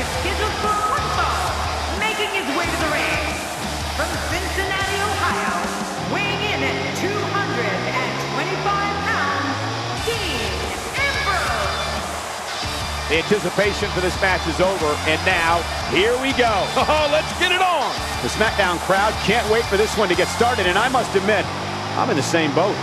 is scheduled for one fall, making his way to the ring. From Cincinnati, Ohio, weighing in at 225 pounds, Dean Ambrose. The anticipation for this match is over, and now, here we go. Oh, let's get it on. The SmackDown crowd can't wait for this one to get started, and I must admit, I'm in the same boat.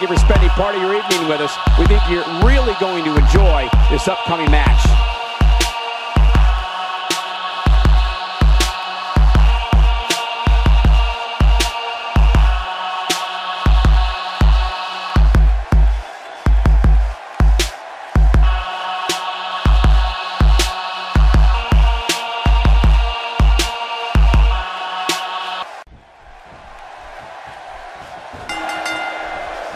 Thank you for spending part of your evening with us. We think you're really going to enjoy this upcoming match.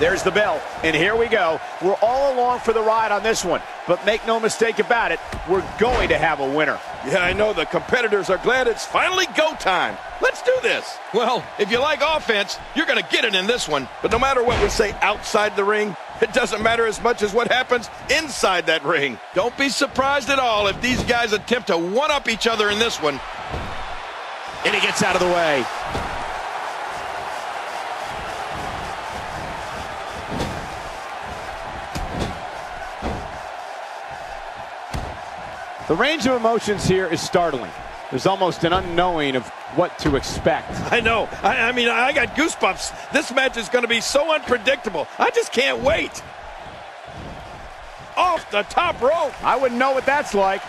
There's the bell, and here we go. We're all along for the ride on this one, but make no mistake about it, we're going to have a winner. Yeah, I know the competitors are glad it's finally go time. Let's do this. Well, if you like offense, you're going to get it in this one. But no matter what we say outside the ring, it doesn't matter as much as what happens inside that ring. Don't be surprised at all if these guys attempt to one up each other in this one. And he gets out of the way. The range of emotions here is startling. There's almost an unknowing of what to expect. I know. I, I mean, I got goosebumps. This match is going to be so unpredictable. I just can't wait. Off the top rope. I wouldn't know what that's like.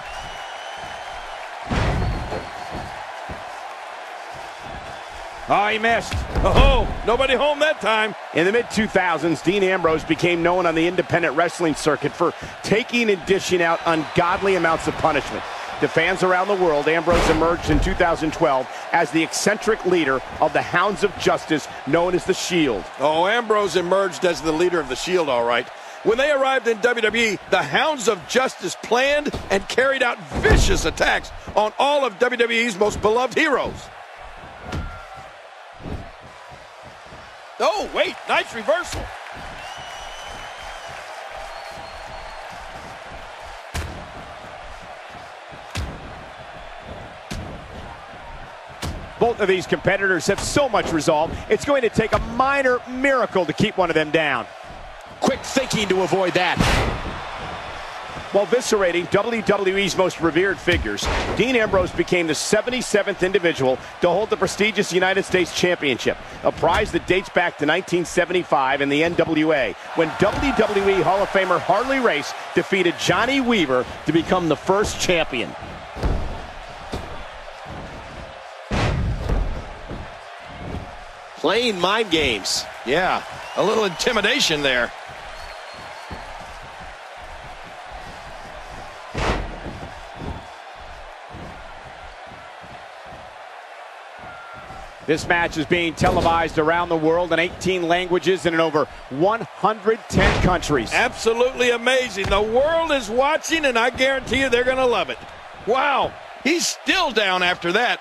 Oh, he missed. Oh, nobody home that time. In the mid 2000s, Dean Ambrose became known on the independent wrestling circuit for taking and dishing out ungodly amounts of punishment. To fans around the world, Ambrose emerged in 2012 as the eccentric leader of the Hounds of Justice, known as the Shield. Oh, Ambrose emerged as the leader of the Shield, all right. When they arrived in WWE, the Hounds of Justice planned and carried out vicious attacks on all of WWE's most beloved heroes. Oh, wait, nice reversal. Both of these competitors have so much resolve, it's going to take a minor miracle to keep one of them down. Quick thinking to avoid that. While viscerating WWE's most revered figures, Dean Ambrose became the 77th individual to hold the prestigious United States Championship, a prize that dates back to 1975 in the NWA, when WWE Hall of Famer Harley Race defeated Johnny Weaver to become the first champion. Playing mind games. Yeah, a little intimidation there. This match is being televised around the world in 18 languages and in over 110 countries. Absolutely amazing. The world is watching, and I guarantee you they're going to love it. Wow, he's still down after that.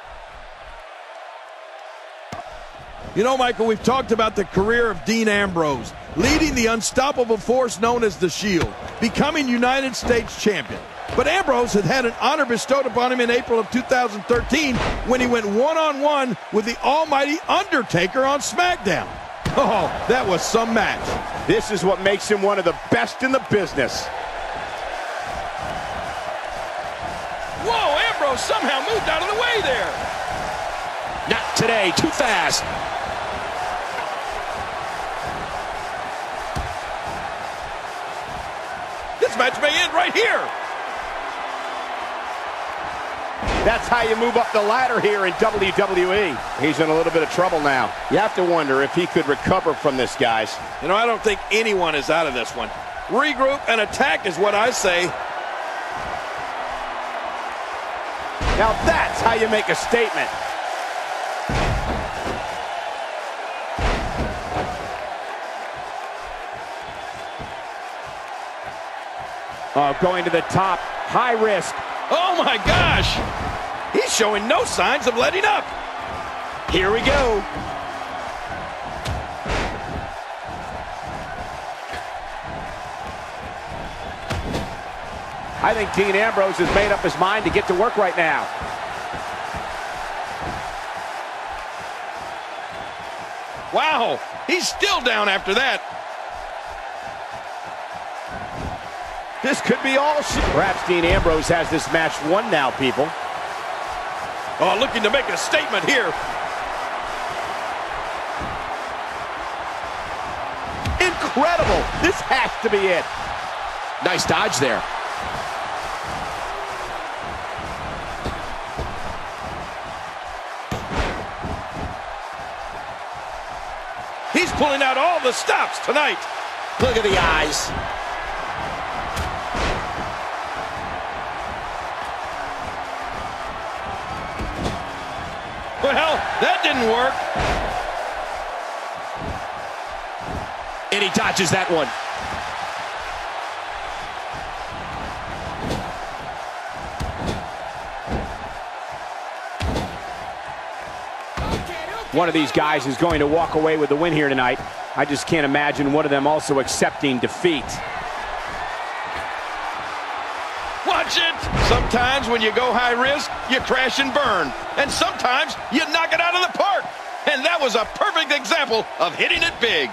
You know, Michael, we've talked about the career of Dean Ambrose, leading the unstoppable force known as the Shield, becoming United States champion. But Ambrose had had an honor bestowed upon him in April of 2013 when he went one-on-one with the almighty Undertaker on SmackDown. Oh, that was some match. This is what makes him one of the best in the business. Whoa, Ambrose somehow moved out of the way there. Not today. Too fast. This match may end right here. That's how you move up the ladder here in WWE. He's in a little bit of trouble now. You have to wonder if he could recover from this, guys. You know, I don't think anyone is out of this one. Regroup and attack is what I say. Now that's how you make a statement. Oh, going to the top. High risk. Oh, my gosh. Showing no signs of letting up. Here we go. I think Dean Ambrose has made up his mind to get to work right now. Wow, he's still down after that. This could be all. Perhaps Dean Ambrose has this match won now, people. Oh, looking to make a statement here. Incredible. This has to be it. Nice dodge there. He's pulling out all the stops tonight. Look at the eyes. That didn't work. And he dodges that one. One of these guys is going to walk away with the win here tonight. I just can't imagine one of them also accepting defeat. Sometimes when you go high risk, you crash and burn. And sometimes you knock it out of the park. And that was a perfect example of hitting it big.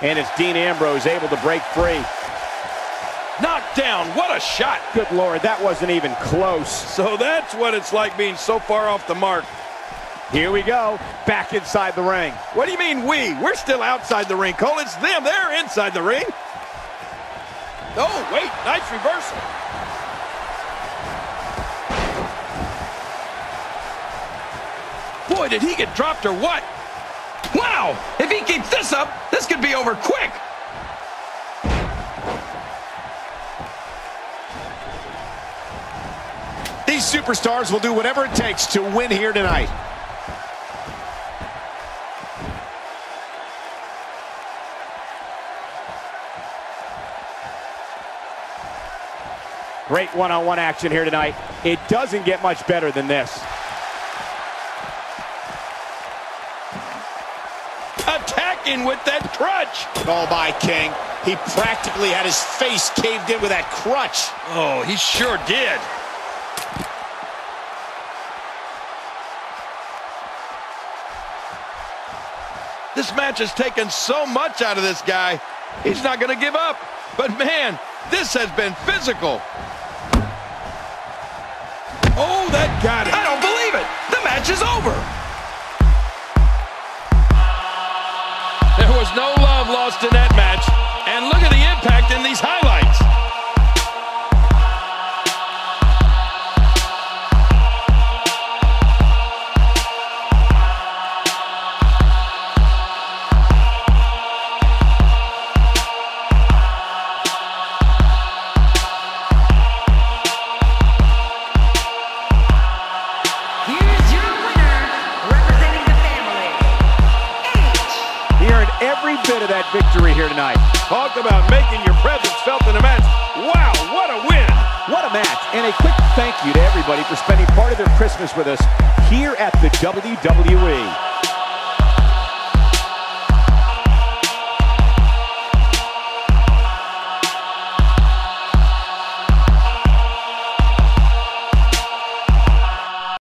And it's Dean Ambrose able to break free. Knocked down. What a shot. Good Lord, that wasn't even close. So that's what it's like being so far off the mark. Here we go, back inside the ring. What do you mean we? We're still outside the ring, Cole. It's them. They're inside the ring. Oh, wait. Nice reversal. Boy, did he get dropped or what? Wow! If he keeps this up, this could be over quick. These superstars will do whatever it takes to win here tonight. Great one-on-one -on -one action here tonight. It doesn't get much better than this. Attacking with that crutch. Oh, my King. He practically had his face caved in with that crutch. Oh, he sure did. This match has taken so much out of this guy. He's not going to give up. But man, this has been physical. Got it. I don't believe it. The match is over. There was no love lost in that victory here tonight. Talk about making your presence felt in a match. Wow, what a win. What a match, and a quick thank you to everybody for spending part of their Christmas with us here at the WWE.